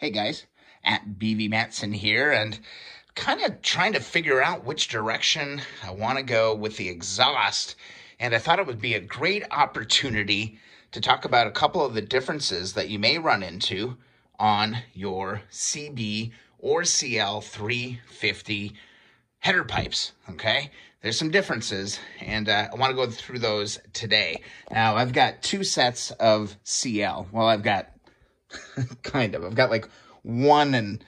Hey guys, at BV Matson here, and kind of trying to figure out which direction I want to go with the exhaust. And I thought it would be a great opportunity to talk about a couple of the differences that you may run into on your CB or CL 350 header pipes. Okay, there's some differences, and uh, I want to go through those today. Now, I've got two sets of CL. Well, I've got kind of. I've got like one and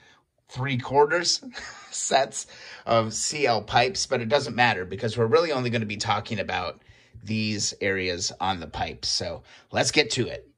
three quarters sets of CL pipes, but it doesn't matter because we're really only going to be talking about these areas on the pipes. So let's get to it.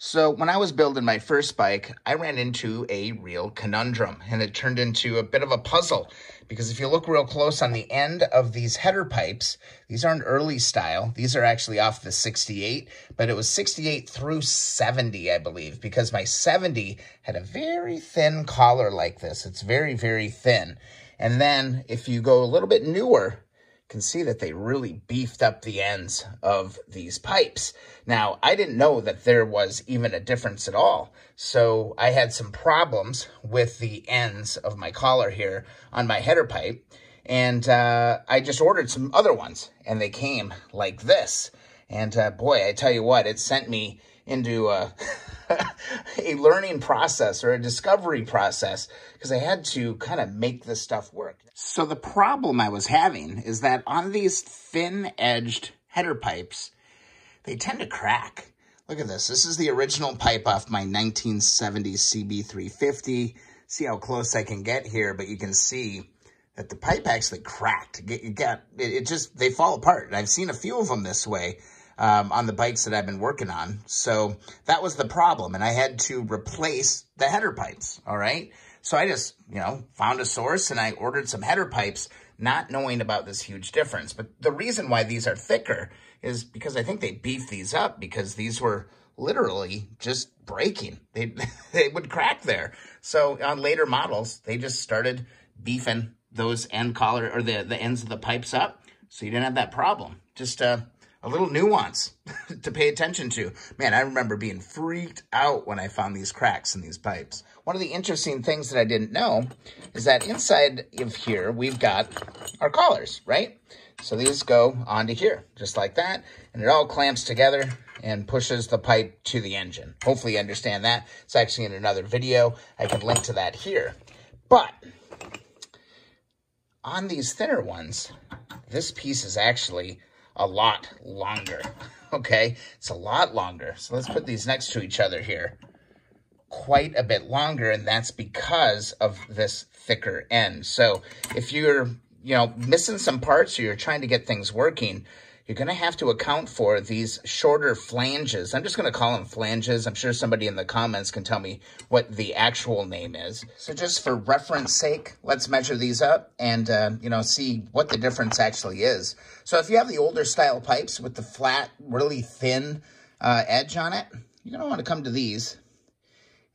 So when I was building my first bike, I ran into a real conundrum and it turned into a bit of a puzzle because if you look real close on the end of these header pipes, these aren't early style. These are actually off the 68, but it was 68 through 70, I believe, because my 70 had a very thin collar like this. It's very, very thin. And then if you go a little bit newer, can see that they really beefed up the ends of these pipes. Now, I didn't know that there was even a difference at all. So I had some problems with the ends of my collar here on my header pipe. And uh, I just ordered some other ones and they came like this. And uh, boy, I tell you what, it sent me into uh, a, a learning process or a discovery process because I had to kind of make this stuff work. So the problem I was having is that on these thin-edged header pipes, they tend to crack. Look at this. This is the original pipe off my 1970 CB350. See how close I can get here, but you can see that the pipe actually cracked. You got, it, it just, they fall apart. And I've seen a few of them this way um, on the bikes that I've been working on. So that was the problem. And I had to replace the header pipes, all right? So I just, you know, found a source and I ordered some header pipes, not knowing about this huge difference. But the reason why these are thicker is because I think they beefed these up because these were literally just breaking. They, they would crack there. So on later models, they just started beefing those end collar or the, the ends of the pipes up. So you didn't have that problem. Just, uh, a little nuance to pay attention to. Man, I remember being freaked out when I found these cracks in these pipes. One of the interesting things that I didn't know is that inside of here, we've got our collars, right? So these go onto here, just like that, and it all clamps together and pushes the pipe to the engine. Hopefully you understand that. It's actually in another video. I can link to that here. But on these thinner ones, this piece is actually a lot longer, okay? It's a lot longer. So let's put these next to each other here. Quite a bit longer, and that's because of this thicker end. So if you're, you know, missing some parts or you're trying to get things working, you're going to have to account for these shorter flanges. I'm just going to call them flanges. I'm sure somebody in the comments can tell me what the actual name is. So just for reference sake, let's measure these up and, uh, you know, see what the difference actually is. So if you have the older style pipes with the flat, really thin uh, edge on it, you're going to want to come to these.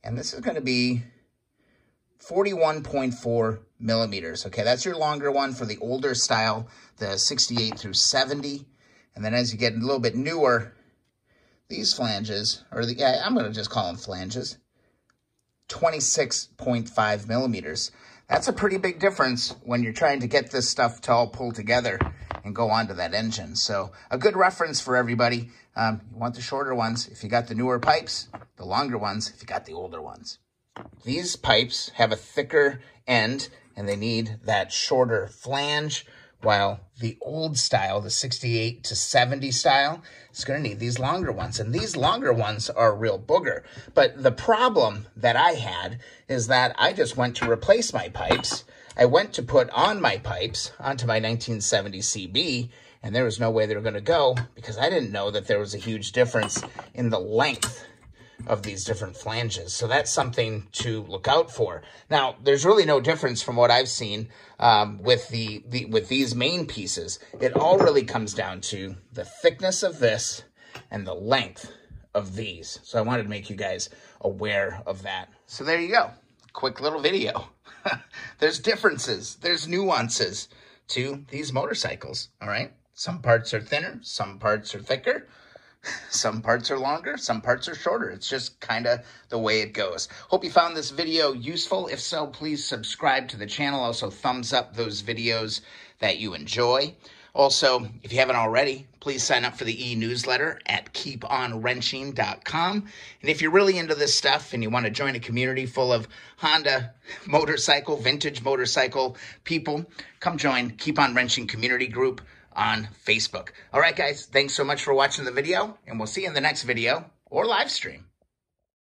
And this is going to be 41.4 millimeters. Okay, that's your longer one for the older style, the 68 through 70. And then as you get a little bit newer, these flanges, or the, I'm going to just call them flanges, 26.5 millimeters. That's a pretty big difference when you're trying to get this stuff to all pull together and go onto that engine. So a good reference for everybody. Um, you want the shorter ones if you got the newer pipes, the longer ones if you got the older ones. These pipes have a thicker end and they need that shorter flange while the old style, the 68 to 70 style, is going to need these longer ones. And these longer ones are a real booger. But the problem that I had is that I just went to replace my pipes. I went to put on my pipes onto my 1970 CB, and there was no way they were going to go because I didn't know that there was a huge difference in the length of these different flanges. So that's something to look out for. Now, there's really no difference from what I've seen um, with the, the with these main pieces. It all really comes down to the thickness of this and the length of these. So I wanted to make you guys aware of that. So there you go. Quick little video. there's differences. There's nuances to these motorcycles, all right? Some parts are thinner, some parts are thicker. Some parts are longer, some parts are shorter. It's just kind of the way it goes. Hope you found this video useful. If so, please subscribe to the channel. Also, thumbs up those videos that you enjoy. Also, if you haven't already, please sign up for the e-newsletter at keeponwrenching.com. And if you're really into this stuff and you want to join a community full of Honda motorcycle, vintage motorcycle people, come join Keep On Wrenching Community Group on Facebook. All right, guys, thanks so much for watching the video, and we'll see you in the next video or live stream.